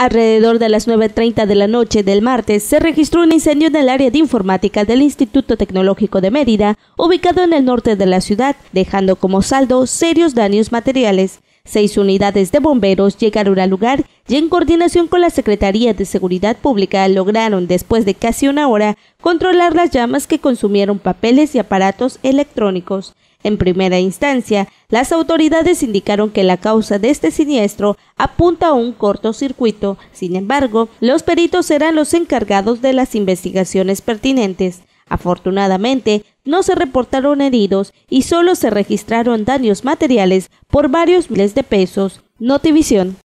Alrededor de las 9.30 de la noche del martes se registró un incendio en el área de informática del Instituto Tecnológico de Mérida, ubicado en el norte de la ciudad, dejando como saldo serios daños materiales. Seis unidades de bomberos llegaron al lugar y en coordinación con la Secretaría de Seguridad Pública lograron, después de casi una hora, controlar las llamas que consumieron papeles y aparatos electrónicos. En primera instancia, las autoridades indicaron que la causa de este siniestro apunta a un cortocircuito. Sin embargo, los peritos serán los encargados de las investigaciones pertinentes. Afortunadamente, no se reportaron heridos y solo se registraron daños materiales por varios miles de pesos. Notivisión.